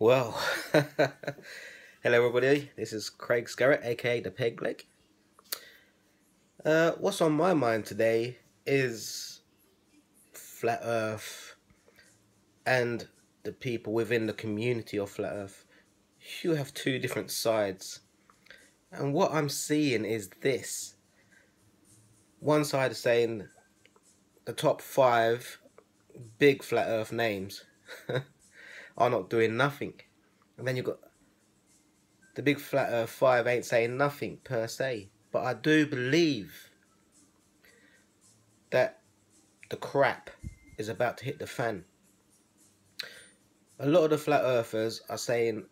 Well, hello everybody. This is Craig Scarrett, aka the Peg Leg. Uh, what's on my mind today is flat Earth and the people within the community of flat Earth. You have two different sides, and what I'm seeing is this. One side is saying the top five big flat Earth names. are not doing nothing. And then you've got the big flat earth five ain't saying nothing per se. But I do believe that the crap is about to hit the fan. A lot of the flat earthers are saying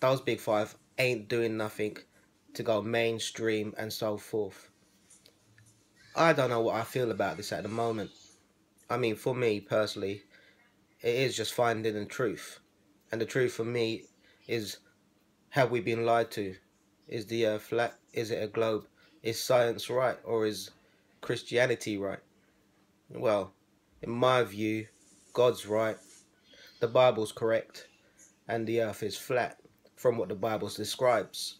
those big five ain't doing nothing to go mainstream and so forth. I don't know what I feel about this at the moment. I mean, for me personally, it is just finding the truth. And the truth for me is have we been lied to? Is the earth flat? Is it a globe? Is science right or is Christianity right? Well, in my view, God's right, the Bible's correct, and the earth is flat from what the Bible describes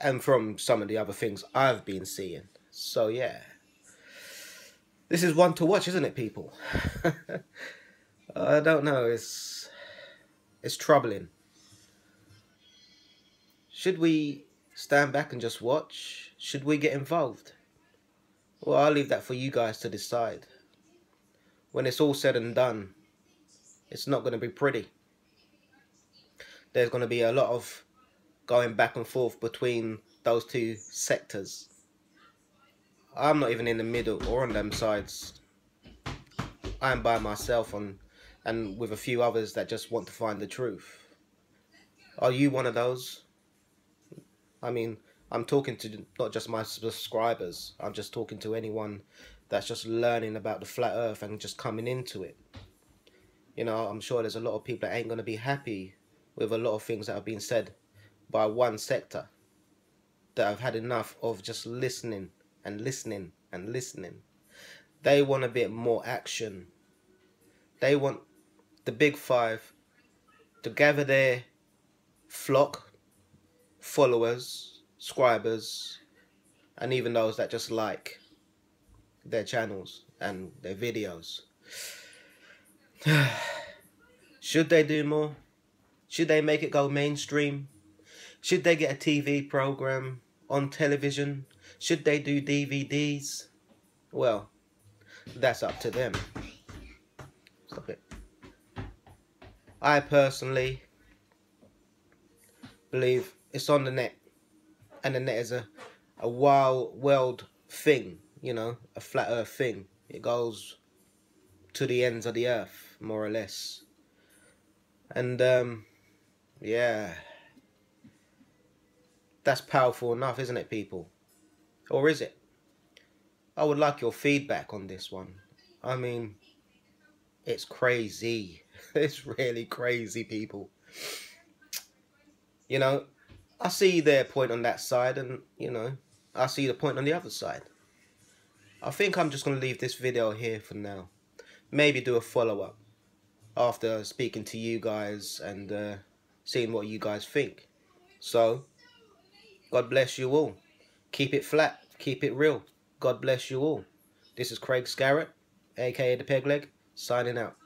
and from some of the other things I've been seeing. So, yeah. This is one to watch, isn't it, people? I don't know. It's it's troubling. Should we stand back and just watch? Should we get involved? Well, I'll leave that for you guys to decide. When it's all said and done, it's not going to be pretty. There's going to be a lot of going back and forth between those two sectors. I'm not even in the middle or on them sides. I'm by myself on and with a few others that just want to find the truth. Are you one of those? I mean, I'm talking to not just my subscribers, I'm just talking to anyone that's just learning about the flat earth and just coming into it. You know, I'm sure there's a lot of people that ain't going to be happy with a lot of things that have been said by one sector that have had enough of just listening and listening and listening. They want a bit more action. They want the big five to gather their flock, followers, subscribers, and even those that just like their channels and their videos. Should they do more? Should they make it go mainstream? Should they get a TV program on television? Should they do DVDs? Well, that's up to them. Stop it. I personally believe it's on the net, and the net is a a wild world thing, you know, a flat earth thing. It goes to the ends of the earth, more or less. And um, yeah, that's powerful enough, isn't it, people? Or is it? I would like your feedback on this one. I mean, it's crazy. it's really crazy, people. You know, I see their point on that side, and you know, I see the point on the other side. I think I'm just going to leave this video here for now. Maybe do a follow-up after speaking to you guys and uh, seeing what you guys think. So, God bless you all. Keep it flat. Keep it real. God bless you all. This is Craig Scarrett, aka The Peg Leg, signing out.